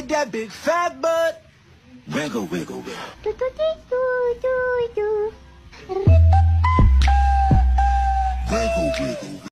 with that big fat butt. Wiggle, wiggle, wiggle. Do, do, do, do, do. Wiggle, wiggle,